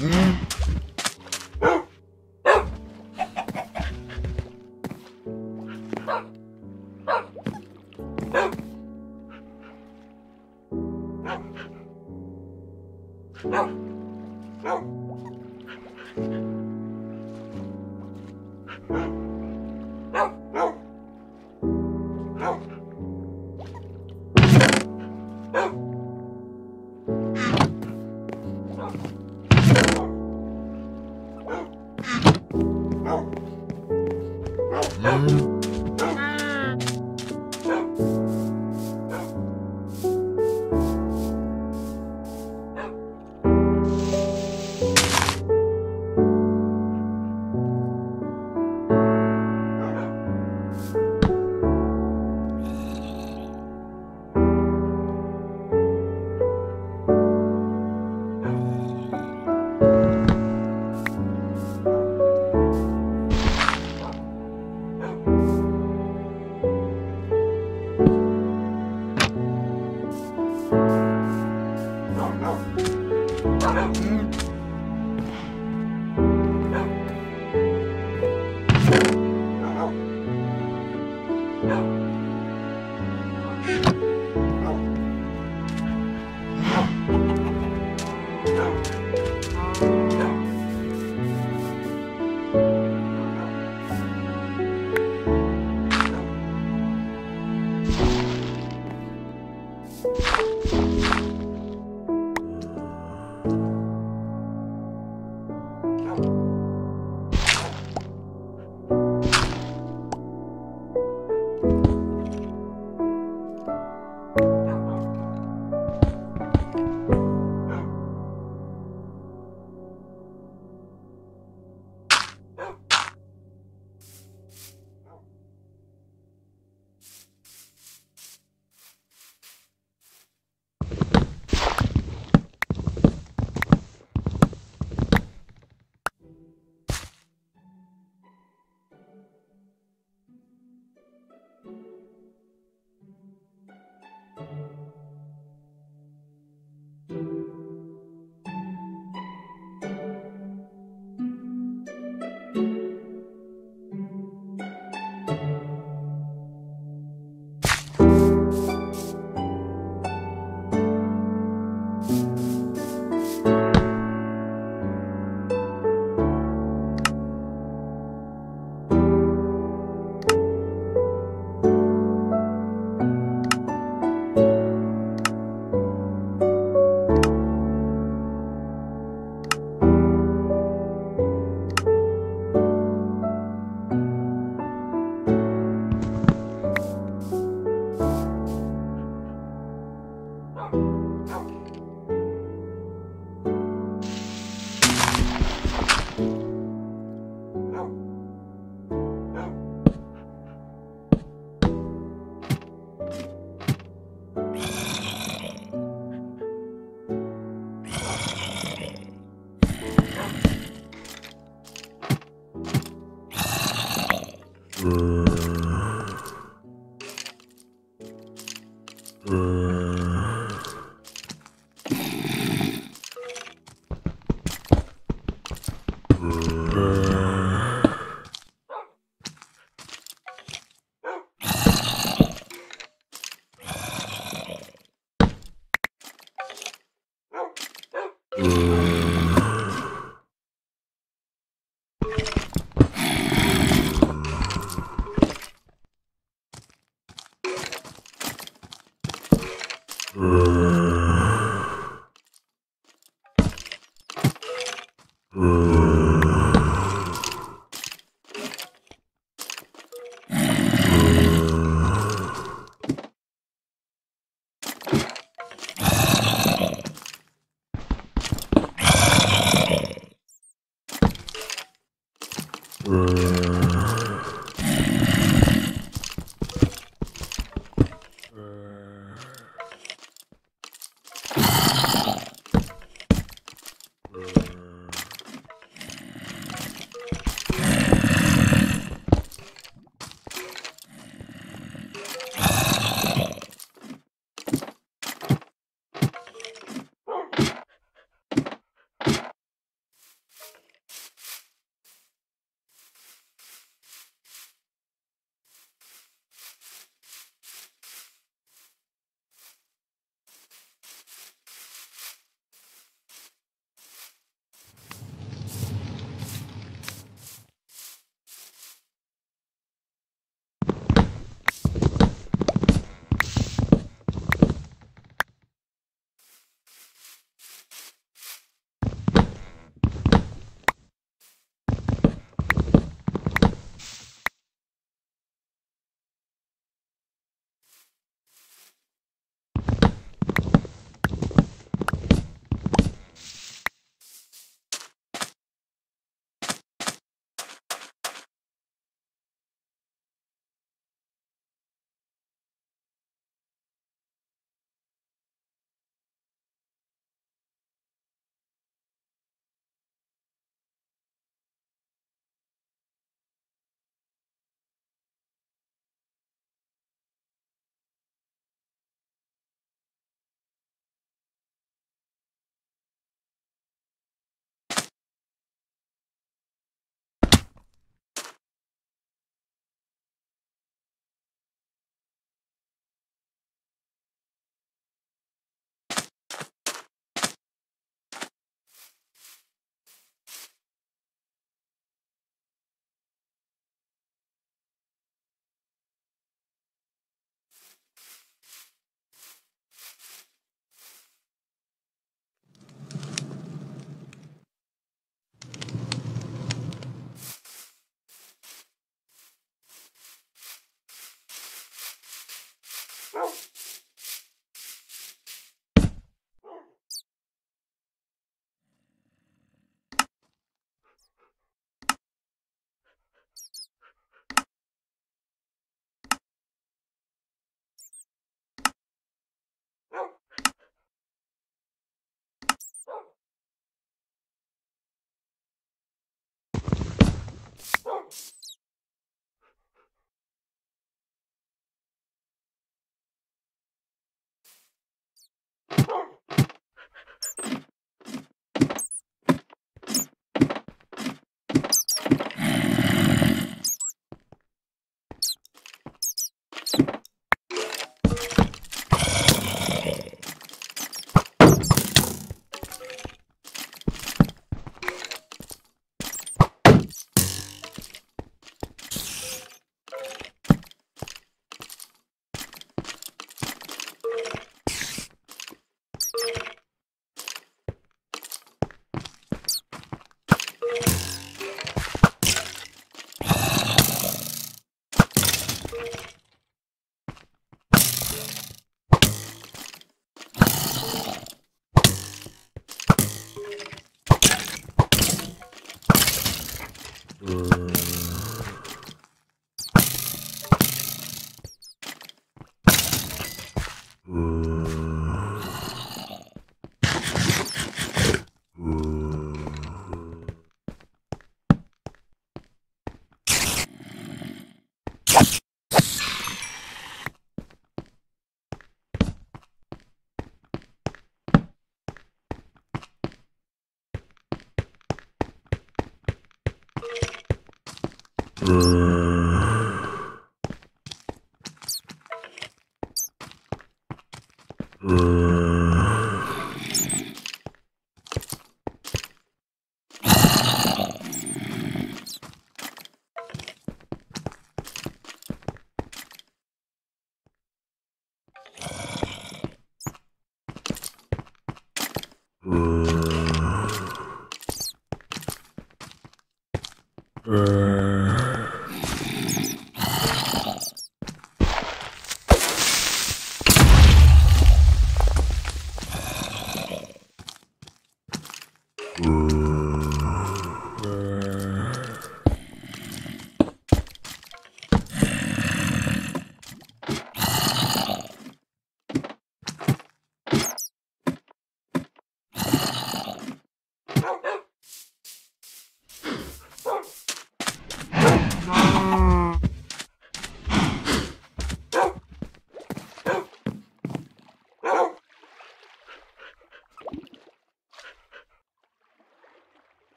Mm-hmm.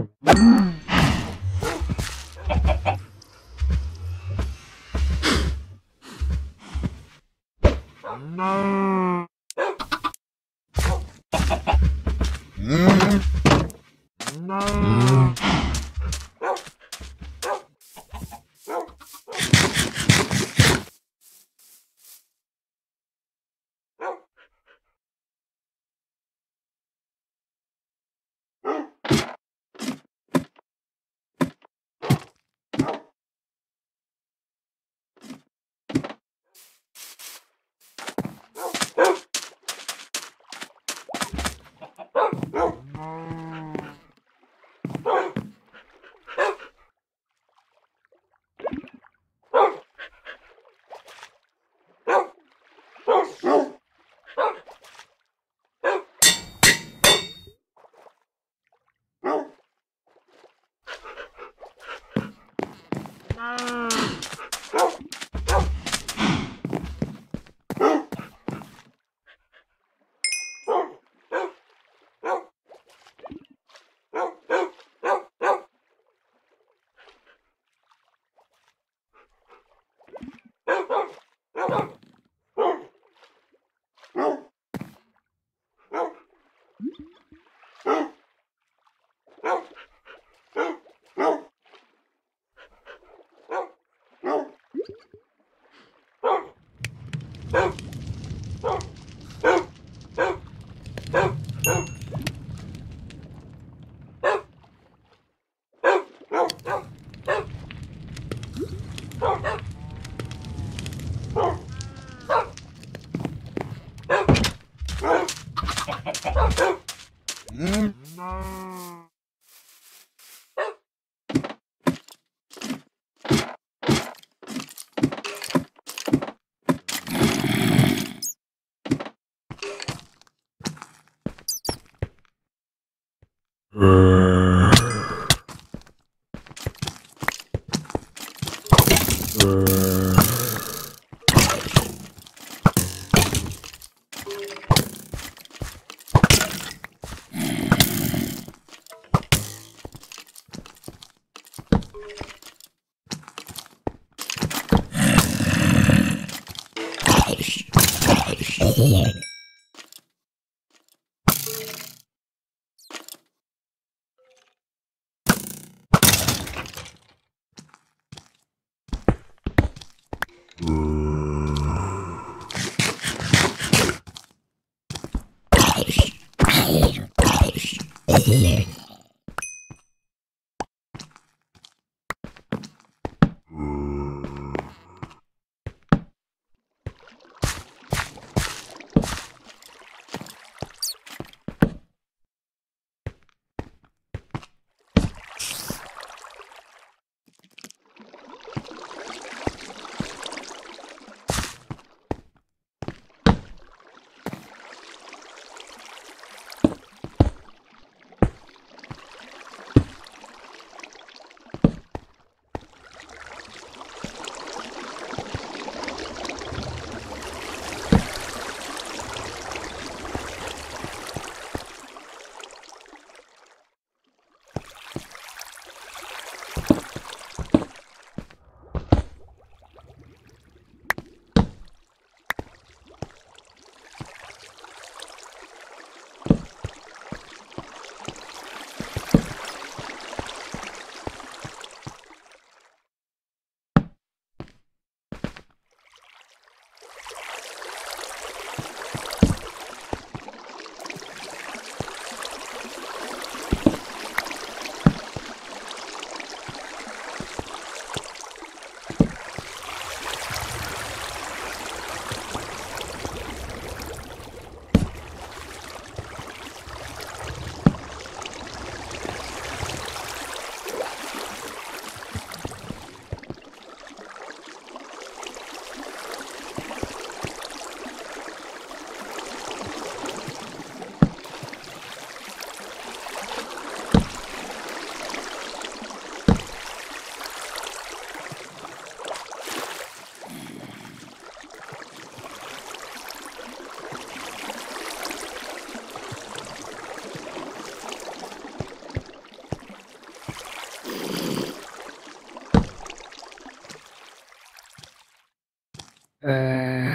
Mm-hmm. Uh. Hey, hey, hey, hey. 呃。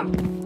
Oh.